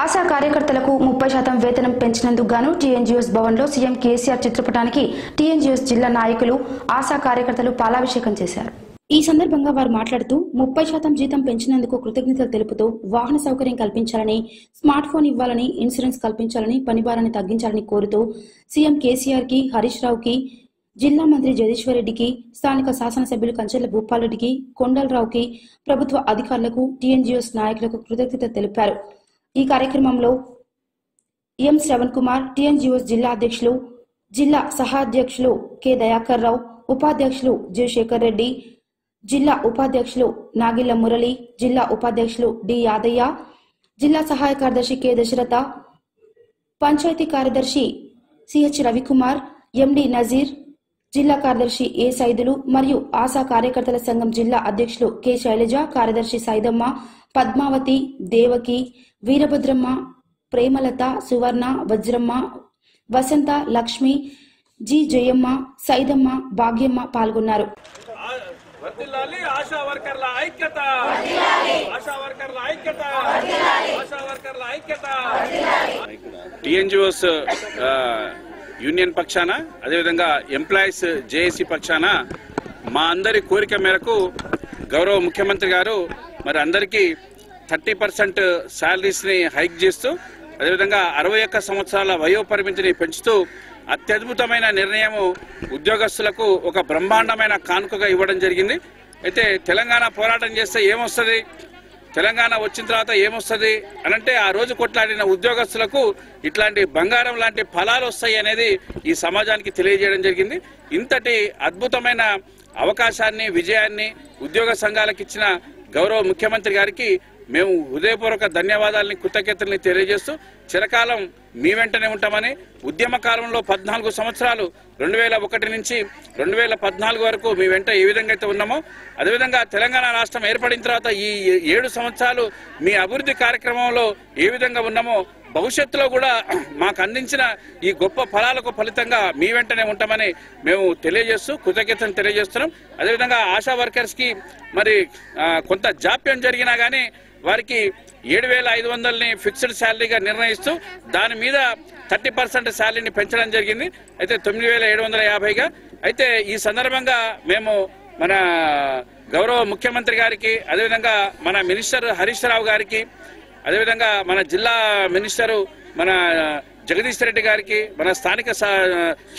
ఆశా కార్యకర్తలకు ముప్పై శాతం వేతనం పెంచినందుకు గాను టీఎన్జీఎస్ భవన్లో సీఎం కేసీఆర్ చిత్రపటానికి టీఎన్జీఎస్ జిల్లా నాయకులు ఆశా కార్యకర్తలు పాలాభిషేకం చేశారు. ఈ సందర్భంగా వారు మాట్లాడుతూ ముప్పై శాతం జీతం పెంచినందుకు కృతజ్ఞతలు తెలుపుతూ వాహన సౌకర్యం కల్పించాలని స్మార్ట్ ఫోన్ ఇవ్వాలని ఇన్సూరెన్స్ కల్పించాలని పనిభారాన్ని తగ్గించాలని కోరుతూ సీఎం కేసీఆర్కి హరీష్ రావుకి జిల్లా మంత్రి జగదీశ్వర్ రెడ్డికి స్థానిక శాసనసభ్యులు కంచెల భూపాలరెడ్డికి కొండలరావుకి ప్రభుత్వ అధికారులకు టీఎన్జీఎస్ నాయకులకు కృతజ్ఞత తెలిపారు. ఈ కార్యక్రమంలో ఎం శ్రవణ్ కుమార్ టీఎన్జీఎస్ జిల్లా అధ్యక్షులు జిల్లా సహాధ్యక్షులు కె దయాకర్ రావు ఉపాధ్యక్షులు జయశేఖర్ రెడ్డి జిల్లా ఉపాధ్యక్షులు నాగిల్ల మురళి జిల్లా ఉపాధ్యక్షులు డి యాదయ్య జిల్లా సహాయ కార్యదర్శి కె దశరథ పంచాయతీ కార్యదర్శి సిహెచ్ రవికుమార్ ఎండి నజీర్ జిల్లా కార్యదర్శి ఏ సైదులు మరియు ఆశా కార్యకర్తల సంఘం జిల్లా అధ్యక్షులు కె శైలజ కార్యదర్శి సైదమ్మ పద్మావతి దేవకి వీరభద్రమ్మ ప్రేమలత సువర్ణ వజ్రమ్మ వసంత లక్ష్మి జి. జయమ్మ సైదమ్మ భాగ్యమ్మ పాల్గొన్నారు. వర్దిల్లాలి ఆశా వర్కర్ల ఐక్యత. ఆశా వర్కర్ల ఐక్యత. ఆశా వర్కర్ల ఐక్యత. టిఎన్జిఓస్ యూనియన్ పక్షాన అదేవిధంగా ఎంప్లాయీస్ జేఏసీ పక్షాన మా అందరి కోరిక మేరకు గౌరవ ముఖ్యమంత్రి గారు మరి అందరికీ థర్టీ పర్సెంట్ శాలరీస్ని హైక్ చేస్తూ అదేవిధంగా అరవై ఒక్క సంవత్సరాల వయో పరిమితిని పెంచుతూ అత్యద్భుతమైన నిర్ణయం ఉద్యోగస్తులకు ఒక బ్రహ్మాండమైన కానుకగా ఇవ్వడం జరిగింది. అయితే తెలంగాణ పోరాటం చేస్తే ఏమొస్తుంది? తెలంగాణ వచ్చిన తర్వాత ఏమొస్తుంది? అనంటే ఆ రోజు కొట్లాడిన ఉద్యోగస్తులకు ఇట్లాంటి బంగారం లాంటి ఫలాలు వస్తాయి అనేది ఈ సమాజానికి తెలియజేయడం జరిగింది. ఇంతటి అద్భుతమైన అవకాశాన్ని విజయాన్ని ఉద్యోగ సంఘాలకు ఇచ్చిన గౌరవ ముఖ్యమంత్రి గారికి మేము హృదయపూర్వక ధన్యవాదాలని కృతజ్ఞతల్ని తెలియజేస్తూ చిరకాలం మీ వెంటనే ఉంటామని ఉద్యమ కాలంలో పద్నాలుగు సంవత్సరాలు రెండు వేల ఒకటి నుంచి రెండు వేల పద్నాలుగు వరకు మీ వెంట ఏ విధంగా అయితే ఉన్నామో అదేవిధంగా తెలంగాణ రాష్ట్రం ఏర్పడిన తర్వాత ఈ ఏడు సంవత్సరాలు మీ అభివృద్ధి కార్యక్రమంలో ఏ విధంగా ఉన్నామో భవిష్యత్తులో కూడా మాకు అందించిన ఈ గొప్ప ఫలాలకు ఫలితంగా మీ వెంటనే ఉంటామని మేము తెలియజేస్తూ కృతజ్ఞతను తెలియజేస్తున్నాం. అదేవిధంగా ఆశా వర్కర్స్కి మరి కొంత జాప్యం జరిగినా కానీ వారికి ఏడు వేల ఐదు వందలని ఫిక్స్డ్ శాలరీగా నిర్ణయిస్తూ దాని మీద థర్టీ పర్సెంట్ శాలరీని పెంచడం జరిగింది. అయితే తొమ్మిది వేల ఏడు వందల యాభైగా. అయితే ఈ సందర్భంగా మేము మన గౌరవ ముఖ్యమంత్రి గారికి అదేవిధంగా మన మినిస్టర్ హరీష్ రావు గారికి అదేవిధంగా మన జిల్లా మినిస్టరు మన జగదీష్ రెడ్డి గారికి మన స్థానిక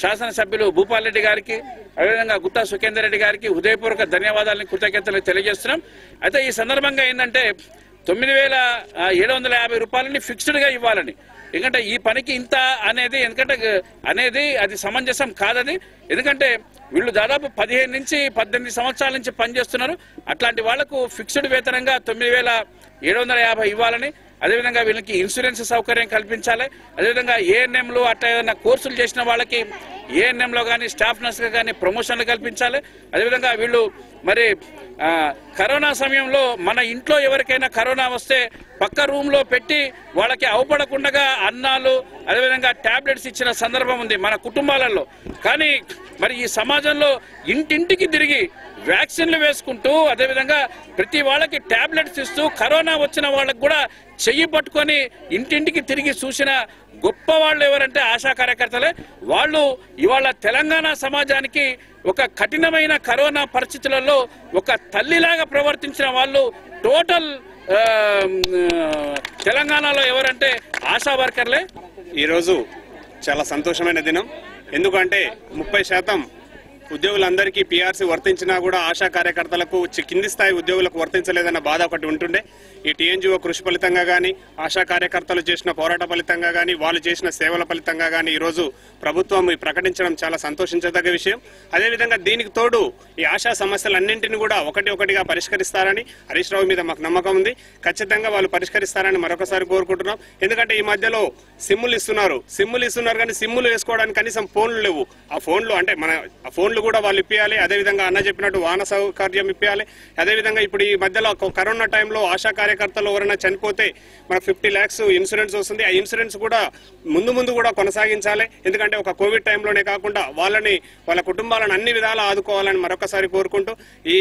శాసనసభ్యులు భూపాల్ రెడ్డి గారికి అదేవిధంగా గుత్తా సుఖేందర్ రెడ్డి గారికి హృదయపూర్వక ధన్యవాదాలను కృతజ్ఞతలు తెలియజేస్తున్నాం. అయితే ఈ సందర్భంగా ఏంటంటే తొమ్మిది వేల ఏడు వందల యాభై రూపాయలని ఫిక్స్డ్గా ఇవ్వాలని ఎందుకంటే ఈ పనికి ఇంత అనేది ఎందుకంటే అనేది అది సమంజసం కాదని ఎందుకంటే వీళ్ళు దాదాపు పదిహేను నుంచి పద్దెనిమిది సంవత్సరాల నుంచి పనిచేస్తున్నారు. అట్లాంటి వాళ్ళకు ఫిక్స్డ్ వేతనంగా తొమ్మిది వేల ఏడు వందల యాభై ఇవ్వాలని అదేవిధంగా వీళ్ళకి ఇన్సూరెన్స్ సౌకర్యం కల్పించాలి అదేవిధంగా ఏఎన్ఎంలు అట్లా ఏదైనా కోర్సులు చేసిన వాళ్ళకి ఏఎన్ఎంలో కానీ స్టాఫ్ నర్స్గా కానీ ప్రమోషన్లు కల్పించాలి. అదేవిధంగా వీళ్ళు మరి కరోనా సమయంలో మన ఇంట్లో ఎవరికైనా కరోనా వస్తే పక్క రూమ్లో పెట్టి వాళ్ళకి అవపడకుండా అన్నాలు అదేవిధంగా టాబ్లెట్స్ ఇచ్చిన సందర్భం ఉంది మన కుటుంబాలలో. కానీ మరి ఈ సమాజంలో ఇంటింటికి తిరిగి వ్యాక్సిన్లు వేసుకుంటూ అదేవిధంగా ప్రతి వాళ్ళకి టాబ్లెట్స్ ఇస్తూ కరోనా వచ్చిన వాళ్ళకు కూడా చెయ్యి పట్టుకొని ఇంటింటికి తిరిగి చూసిన గొప్ప వాళ్ళు ఎవరంటే ఆశా కార్యకర్తలే. వాళ్ళు ఇవాళ తెలంగాణ సమాజానికి ఒక కఠినమైన కరోనా పరిస్థితులలో ఒక తల్లిలాగా ప్రవర్తించిన వాళ్ళు టోటల్ తెలంగాణలో ఎవరంటే ఆశా వర్కర్లే. ఈరోజు చాలా సంతోషమైన దినం. ఎందుకంటే ముప్పై శాతం ఉద్యోగులందరికీ పీఆర్సీ వర్తించినా కూడా ఆశా కార్యకర్తలకు కింది స్థాయి ఉద్యోగులకు వర్తించలేదన్న బాధ ఒకటి ఉంటుండే. ఈ టీఎన్జిఓ కృషి ఫలితంగా కానీ ఆశా కార్యకర్తలు చేసిన పోరాట ఫలితంగా కానీ వాళ్ళు చేసిన సేవల ఫలితంగా కానీ ఈరోజు ప్రభుత్వం ఈ ప్రకటించడం చాలా సంతోషించదగ్గ విషయం. అదేవిధంగా దీనికి తోడు ఈ ఆశా సమస్యలన్నింటినీ కూడా ఒకటి ఒకటిగా పరిష్కరిస్తారని హరీష్ రావు మీద మాకు నమ్మకం ఉంది. ఖచ్చితంగా వాళ్ళు పరిష్కరిస్తారని మరొకసారి కోరుకుంటున్నాం. ఎందుకంటే ఈ మధ్యలో సిమ్ములు ఇస్తున్నారు. సిమ్ములు ఇస్తున్నారు కానీ సిమ్ములు వేసుకోవడానికి కనీసం ఫోన్లు లేవు. ఆ ఫోన్లు అంటే మన ఆ ఫోన్లు కూడా వాళ్ళు ఇప్పియాలి. అదేవిధంగా అన్న చెప్పినట్టు వాహన సౌకర్యం ఇప్పియాలి. అదేవిధంగా ఇప్పుడు ఈ మధ్యలో కరోనా టైంలో ఆశా కార్యకర్తలు ఎవరైనా చనిపోతే మన ఫిఫ్టీ ల్యాక్స్ ఇన్సూరెన్స్ వస్తుంది. ఆ ఇన్సూరెన్స్ కూడా ముందు ముందు కూడా కొనసాగించాలి. ఎందుకంటే ఒక కోవిడ్ టైంలోనే కాకుండా వాళ్ళని వాళ్ళ కుటుంబాలను అన్ని విధాలా ఆదుకోవాలని మరొకసారి కోరుకుంటూ ఈ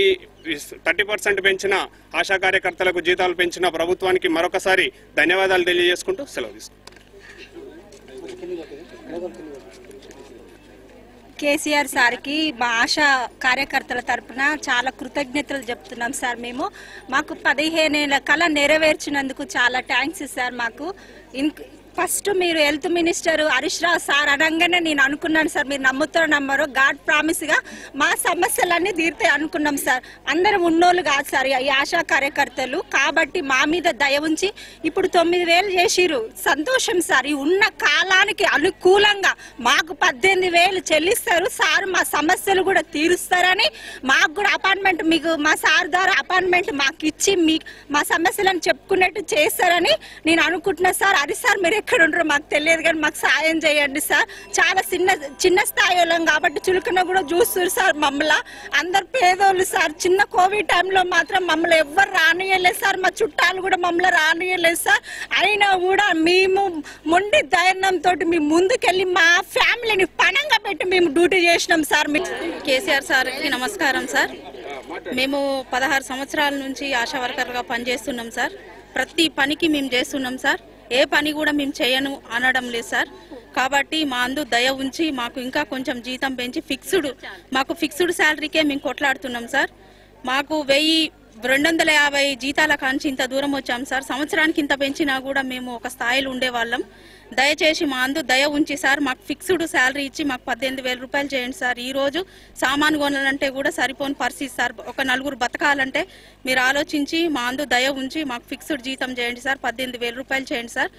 థర్టీ పర్సెంట్ పెంచిన ఆశా కార్యకర్తలకు జీతాలు పెంచిన ప్రభుత్వానికి మరొకసారి ధన్యవాదాలు తెలియజేసుకుంటూ సెలవు తీసుకుంటాం కేసీఆర్ సార్కి మా ఆశా కార్యకర్తల తరపున చాలా కృతజ్ఞతలు చెప్తున్నాం సార్ మేము. మాకు పదిహేనేళ్ళ కళ నెరవేర్చినందుకు చాలా థ్యాంక్స్ సార్ మాకు. ఇన్ ఫస్ట్ మీరు health minister Harish Rao sir అనగానే నేను అనుకున్నాను సార్ మీరు నమ్ముతారో నమ్మరు గాడ్ ప్రామిస్గా మా సమస్యలన్నీ తీరుతాయి అనుకున్నాం సార్. అందరం ఉన్నోళ్ళు కాదు సార్ ఈ ఆశా కార్యకర్తలు. కాబట్టి మా మీద దయ ఉంచి ఇప్పుడు తొమ్మిది వేలు చేసిరు సంతోషం సార్ ఈ ఉన్న కాలానికి అనుకూలంగా మాకు పద్దెనిమిది వేలు చెల్లిస్తారు. సార్ మా సమస్యలు కూడా తీరుస్తారని మాకు కూడా అపార్ట్మెంట్ మీకు మా సార్ ద్వారా అపాయింట్మెంట్ మాకు ఇచ్చి మీ మా సమస్యలను చెప్పుకున్నట్టు చేస్తారని నేను అనుకుంటున్నా సార్. అది సార్ మీరు ఎక్కడ ఉంటారో మాకు తెలియదు కానీ మాకు సాయం చేయండి సార్. చాలా చిన్న చిన్న స్థాయి వాళ్ళం కాబట్టి చులకన కూడా చూస్తారు సార్ మమ్మల్ని. అందరు పేదోళ్ళు సార్. చిన్న కోవిడ్ టైంలో మాత్రం మమ్మల్ని ఎవ్వరు రానియలేదు సార్. మా చుట్టాలు కూడా మమ్మల్ని రానియలేదు సార్. అయినా కూడా మేము మొండి ధైర్యంతో మేము ముందుకెళ్ళి మా ఫ్యామిలీని పణంగా పెట్టి మేము డ్యూటీ చేసినాం సార్. కేసీఆర్ సార్కి నమస్కారం సార్. మేము పదహారు సంవత్సరాల నుంచి ఆశా వర్కర్గా పనిచేస్తున్నాం సార్. ప్రతి పనికి మేము చేస్తున్నాం సార్. ఏ పని కూడా మేము చేయను అనడం లేదు సార్. కాబట్టి మా అందు దయ ఉంచి మాకు ఇంకా కొంచెం జీతం పెంచి ఫిక్స్డ్ మాకు ఫిక్స్డ్ శాలరీకే మేము కొట్లాడుతున్నాం సార్. మాకు వెయ్యి రెండు వందల యాభై జీతాల కాంచి ఇంత దూరం వచ్చాం సార్. సంవత్సరానికి ఇంత పెంచినా కూడా మేము ఒక స్థాయిలో ఉండేవాళ్ళం. దయచేసి మా అందు దయ ఉంచి సార్ మాకు ఫిక్స్డ్ శాలరీ ఇచ్చి మాకు పద్దెనిమిది వేల రూపాయలు చేయండి సార్. ఈరోజు సామాను సామాన్ కొనాలంటే కూడా సరిపోని పరిస్థితి సార్. ఒక నలుగురు బతకాలంటే మీరు ఆలోచించి మా అందు దయ ఉంచి మాకు ఫిక్స్డ్ జీతం చేయండి సార్. పద్దెనిమిది వేల రూపాయలు చేయండి సార్.